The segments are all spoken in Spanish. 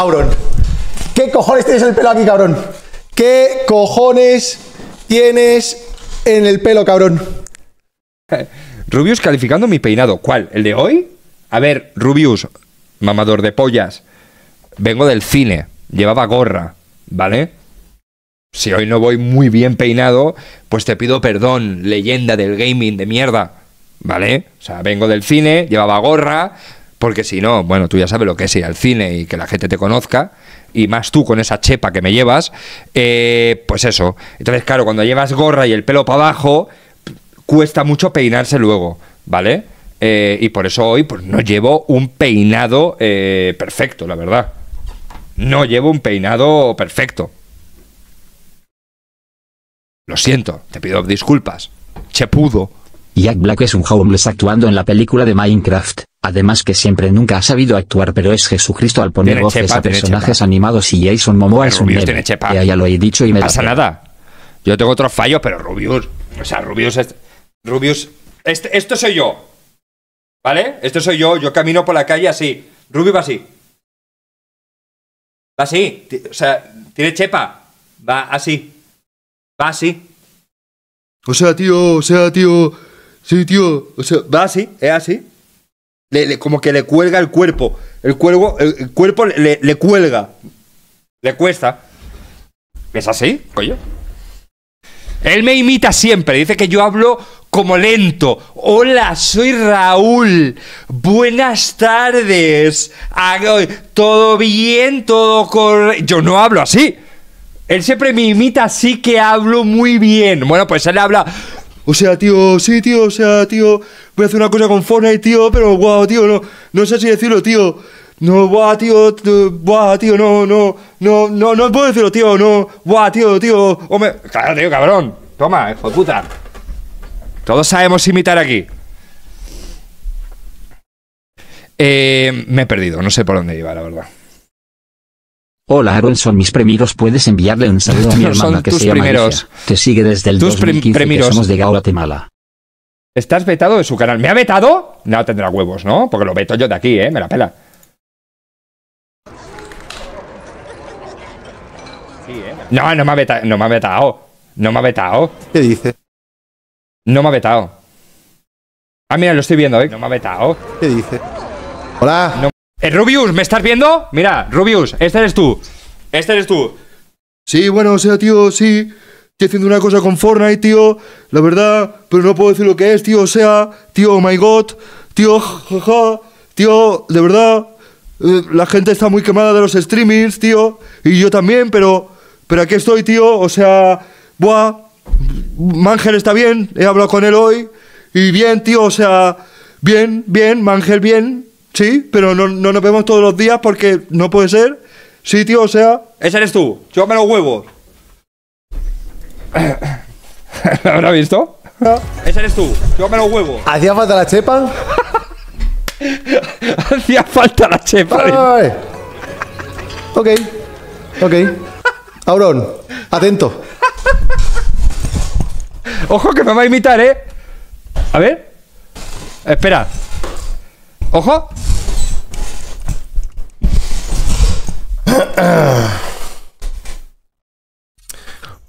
Auron. ¿Qué cojones tienes en el pelo aquí, cabrón? ¿Qué cojones tienes en el pelo, cabrón? Rubius calificando mi peinado. ¿Cuál? ¿El de hoy? A ver, Rubius, mamador de pollas. Vengo del cine. Llevaba gorra, ¿vale? Si hoy no voy muy bien peinado, pues te pido perdón, leyenda del gaming de mierda. ¿Vale? O sea, vengo del cine, llevaba gorra, porque si no, bueno, tú ya sabes lo que es ir al cine y que la gente te conozca, y más tú con esa chepa que me llevas, eh, pues eso. Entonces, claro, cuando llevas gorra y el pelo para abajo, cuesta mucho peinarse luego, ¿vale? Eh, y por eso hoy pues, no llevo un peinado eh, perfecto, la verdad. No llevo un peinado perfecto. Lo siento, te pido disculpas. Chepudo. Jack Black es un homeless actuando en la película de Minecraft, además que siempre nunca ha sabido actuar pero es Jesucristo al poner voces chepa, a personajes chepa. animados y Jason Momoa Pero es un Rubius meme. tiene chepa. Ya, ya lo he dicho y me pasa nada. Yo tengo otros fallos, pero Rubius. O sea, Rubius es. Rubius. Este, esto soy yo. ¿Vale? Esto soy yo. Yo camino por la calle así. Rubius va así. Va así. O sea, tiene chepa. Va así. Va así. O sea, tío, o sea, tío. Sí, tío. O sea, Va así. Es así. Le- como que le cuelga el cuerpo. El, cuervo, el, cuerpo le, cuelga. Le cuesta. ¿Es así, coño? Él me imita siempre, dice que yo hablo como lento. Hola, soy Raúl. Buenas tardes. ¿Todo bien? ¿Todo correcto? Yo no hablo así. Él siempre me imita así que hablo muy bien. Bueno, pues él habla... o sea, tío, sí, tío, o sea, tío. Voy a hacer una cosa con Fortnite, tío, pero guau, tío, no, no sé si decirlo, tío. No, guau, tío, guau, tío, no, no, no, no, no puedo decirlo, tío, no, guau, tío, tío. Hombre, claro, tío, cabrón. Toma, hijo de puta. Todos sabemos imitar aquí. Eh, me he perdido, no sé por dónde iba, la verdad. Hola Aaron, son mis premiros. Puedes enviarle un saludo a mi son hermana que tus se llama primeros. Alicia. Te sigue desde el Tus prim- 2015 que premiros. somos de Guatemala. ¿Estás vetado de su canal? ¿Me ha vetado? No tendrá huevos, ¿no? Porque lo veto yo de aquí, ¿eh? Me la pela. No, no me ha vetado. No me ha vetado. No me ha vetado. ¿Qué dice? No me ha vetado. Ah, mira, lo estoy viendo, ¿eh? No me ha vetado. ¿Qué dice? Hola. No. Eh, Rubius, ¿me estás viendo? Mira, Rubius, este eres tú. Este eres tú. Sí, bueno, o sea, tío, sí. Estoy haciendo una cosa con Fortnite, tío. La verdad, pero no puedo decir lo que es, tío. O sea, tío, oh my god. Tío, jaja. Tío, de verdad. eh, la gente está muy quemada de los streamings, tío. Y yo también, pero. Pero aquí estoy, tío. O sea, buah. Mangel está bien. He hablado con él hoy. Y bien, tío. O sea, bien, bien. Mangel bien. Sí, pero no, no nos vemos todos los días porque no puede ser. Sí, tío, o sea. Ese eres tú. Chúpame los huevos. ¿Lo habrá visto? Ese eres tú. Chúpame los huevos. ¿Hacía falta la chepa? Hacía falta la chepa. Ay. Ok. Ok. Auron, atento. Ojo que me va a imitar, ¿eh? A ver. Espera. Ojo.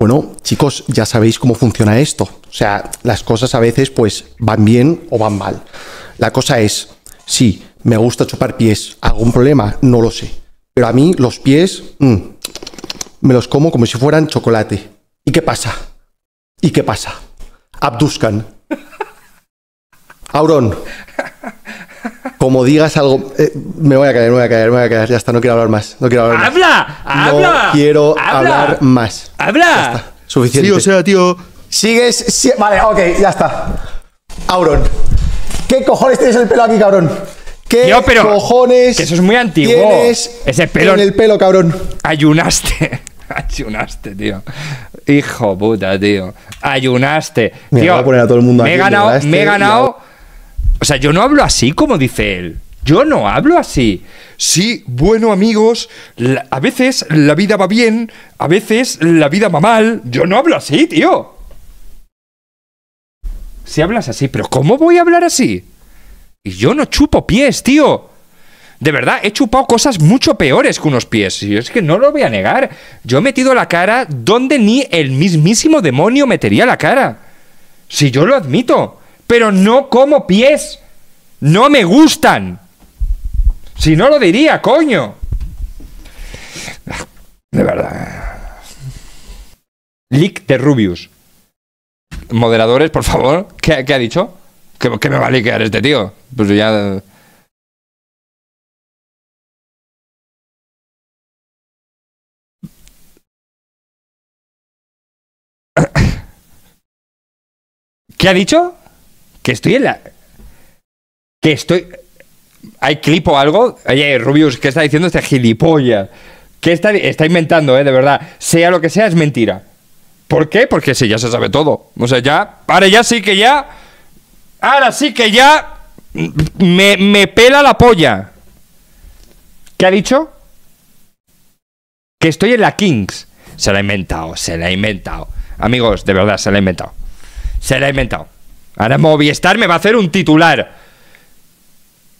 Bueno, chicos, ya sabéis cómo funciona esto. O sea, las cosas a veces pues van bien o van mal. La cosa es, sí, me gusta chupar pies. ¿Algún problema? No lo sé. Pero a mí los pies mm, me los como como si fueran chocolate. ¿Y qué pasa? ¿Y qué pasa? Abduzcan. Auron. Como digas algo... eh, me voy a caer, me voy a caer, me voy a caer. Ya está, no quiero hablar más. No quiero hablar más. ¡Habla! ¡Habla! No quiero ¡Habla! hablar más. ¡Habla! Suficiente. Sí, o sea, tío. Sigues. si- Vale, ok, ya está. Auron. ¿Qué cojones tienes en el pelo aquí, cabrón? ¿Qué Tío, pero- cojones que eso es muy antiguo. tienes Ese pelo- en el pelo, cabrón? Ayunaste. Ayunaste, tío. Hijo puta, tío. Ayunaste. Mira, tío, voy a poner a todo el mundo me he aquí, ganado, ¿verdad? me he Este, ganado. O sea, yo no hablo así como dice él. Yo no hablo así. Sí, bueno, amigos. A veces la vida va bien, a veces la vida va mal. Yo no hablo así, tío. Si hablas así, pero ¿cómo voy a hablar así? Y yo no chupo pies, tío. De verdad, he chupado cosas mucho peores que unos pies. Y es que no lo voy a negar. Yo he metido la cara donde ni el mismísimo demonio metería la cara. Si yo lo admito. Pero no como pies. No me gustan. Si no lo diría, coño. De verdad. Leak de Rubius. Moderadores, por favor. ¿Qué, ha dicho? ¿Qué, qué me va a liquear este tío? Pues ya. ¿Qué ha dicho? Que estoy en la. Que estoy. ¿Hay clip o algo? Oye, Rubius, ¿qué está diciendo este gilipollas? ¿Qué está, está inventando, eh? De verdad. Sea lo que sea, es mentira. ¿Por qué? Porque sí, ya se sabe todo. O sea, ya. Ahora ya sí que ya. Ahora sí que ya. Me, me pela la polla. ¿Qué ha dicho? Que estoy en la Kings. Se la ha inventado, se la ha inventado. Amigos, de verdad, se la ha inventado. Se la ha inventado. Ahora Movistar me va a hacer un titular.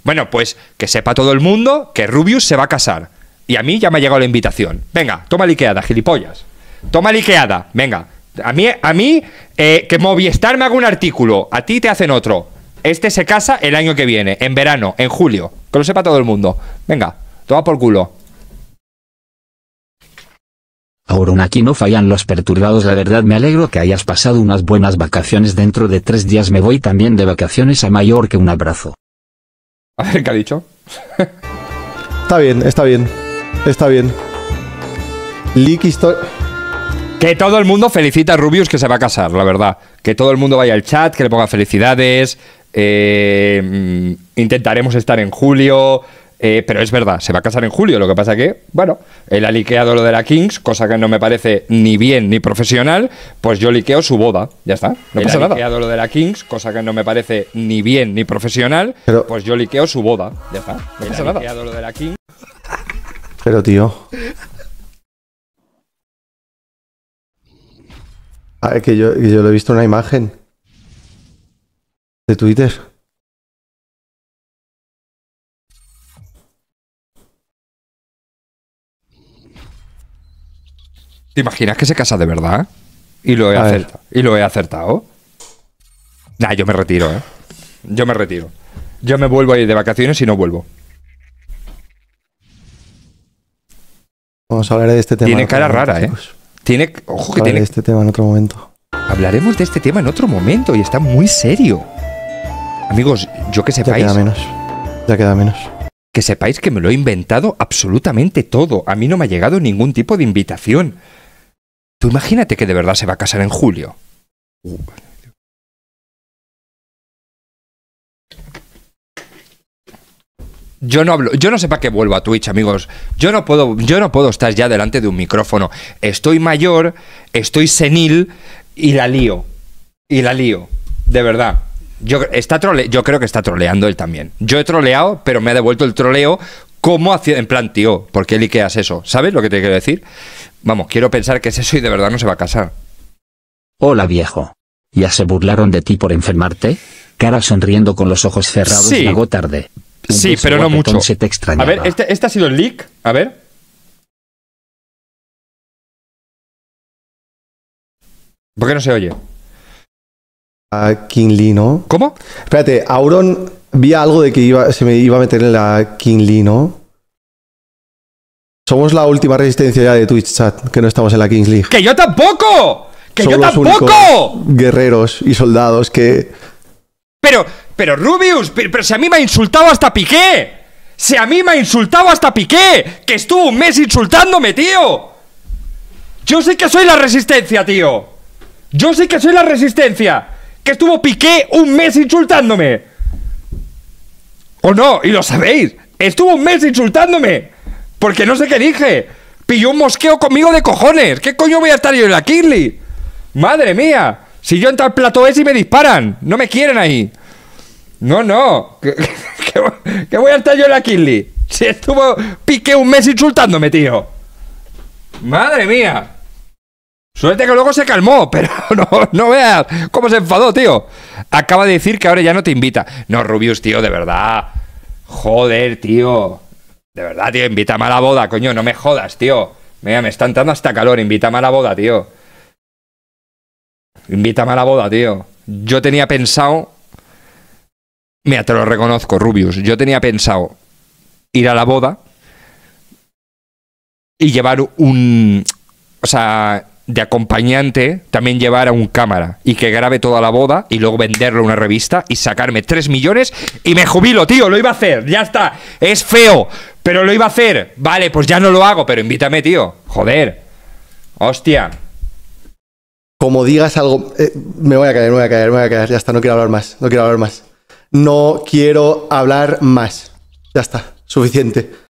Bueno, pues que sepa todo el mundo que Rubius se va a casar. Y a mí ya me ha llegado la invitación. Venga, toma liqueada, gilipollas. Toma liqueada, venga. A mí, a mí eh, que Movistar me haga un artículo, a ti te hacen otro. Este se casa el año que viene, en verano, en julio. Que lo sepa todo el mundo. Venga, toma por culo. Auron aquí no fallan los perturbados la verdad me alegro que hayas pasado unas buenas vacaciones dentro de tres días me voy también de vacaciones a Mayor que un abrazo. A ver qué ha dicho. Está bien, está bien. Está bien. Leak. Que todo el mundo felicita a Rubius que se va a casar, la verdad. Que todo el mundo vaya al chat, que le ponga felicidades. eh, mm, intentaremos estar en julio. Eh, pero es verdad, se va a casar en julio. Lo que pasa que, bueno, él ha liqueado lo de la Kings, cosa que no me parece ni bien ni profesional. Pues yo liqueo su boda. Ya está. No Él pasa ha nada. liqueado lo de la Kings, cosa que no me parece ni bien ni profesional. Pero- pues yo liqueo su boda. Ya está. No pasa nada. liqueado lo de la Kings. Pero tío. A ver, que yo, que yo lo he visto en una imagen. De Twitter. ¿Te imaginas que se casa de verdad? Y lo he, acertado. Y lo he acertado. Nah, yo me retiro, ¿eh? Yo me retiro. Yo me vuelvo a ir de vacaciones y no vuelvo. Vamos a hablar de este tema. Tiene cara momento, rara, ¿eh? Tiene. Ojo que tiene. de este tema en otro momento. Hablaremos de este tema en otro momento y está muy serio. Amigos, yo que Ya sepáis. queda menos. Ya queda menos. Que sepáis que me lo he inventado absolutamente todo. A mí no me ha llegado ningún tipo de invitación. Tú imagínate que de verdad se va a casar en julio. Yo no hablo, yo no sé para qué vuelvo a Twitch, amigos. Yo no puedo, yo no puedo estar ya delante de un micrófono. Estoy mayor, estoy senil y la lío. Y la lío. De verdad. Yo, está trole, yo creo que está troleando él también. Yo he troleado, pero me ha devuelto el troleo como hacia, en plan, tío, ¿por qué liqueas eso? ¿Sabes lo que te quiero decir? Vamos, quiero pensar que es eso y de verdad no se va a casar. Hola viejo. ¿Ya se burlaron de ti por enfermarte? Cara sonriendo con los ojos cerrados Sí. llegó tarde. Un Sí, pero no mucho. Se te A ver, este, este ha sido el leak. A ver. ¿Por qué no se oye? A King Lee, ¿no? ¿Cómo? Espérate, Auron vi algo de que iba, se me iba a meter en la King Lee, ¿no? Somos la última resistencia ya de Twitch Chat, que no estamos en la Kings League. ¡Que yo tampoco! ¡Que Somos yo tampoco! guerreros y soldados que Pero, pero Rubius, pero, pero si a mí me ha insultado hasta Piqué. Si a mí me ha insultado hasta Piqué, que estuvo un mes insultándome, tío. Yo sí que soy la resistencia, tío. Yo sí que soy la resistencia. Que estuvo Piqué un mes insultándome. ¿O no? Y lo sabéis. Estuvo un mes insultándome. Porque no sé qué dije. Pilló un mosqueo conmigo de cojones. ¿Qué coño voy a estar yo en la Kirli? Madre mía. Si yo entro al plato ese y me disparan. No me quieren ahí. No, no. ¿Qué, qué- qué voy a estar yo en la Kirli? Si estuvo Piqué un mes insultándome, tío. Madre mía. Suerte que luego se calmó, pero no, no veas cómo se enfadó, tío. Acaba de decir que ahora ya no te invita. No, Rubius, tío, de verdad. Joder, tío. De verdad, tío, invítame a la boda, coño, no me jodas, tío. Mira, me está entrando hasta calor, invítame a la boda, tío. Invítame a la boda, tío. Yo tenía pensado. Mira, te lo reconozco, Rubius. Yo tenía pensado ir a la boda y llevar un. O sea, de acompañante, también llevar a un cámara y que grabe toda la boda y luego venderlo a una revista y sacarme 3 millones y me jubilo, tío. Lo iba a hacer, ya está. Es feo, pero lo iba a hacer. Vale, pues ya no lo hago, pero invítame, tío. Joder. Hostia. Como digas algo. eh, me voy a caer, me voy a caer, me voy a caer. Ya está, no quiero hablar más. No quiero hablar más. No quiero hablar más. Ya está, suficiente.